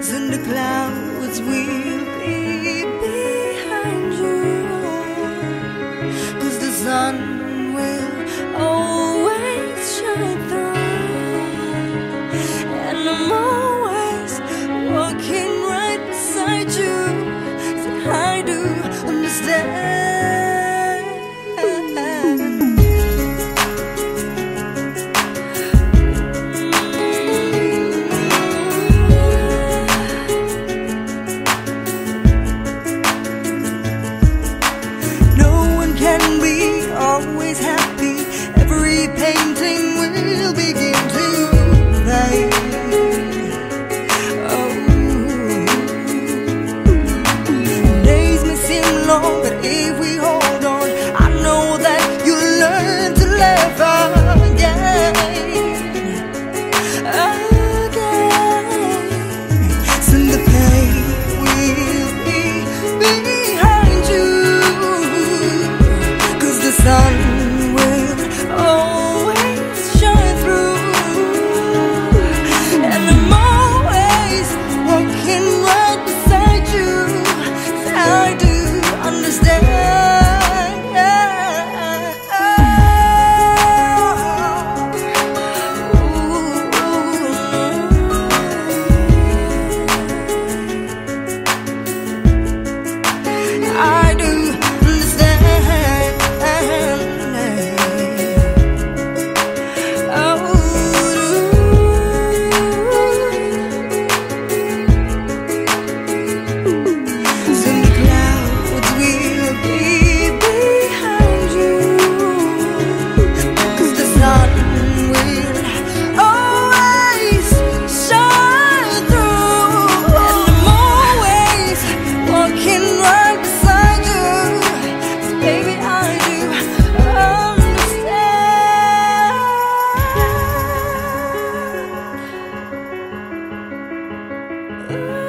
Soon the clouds will understand.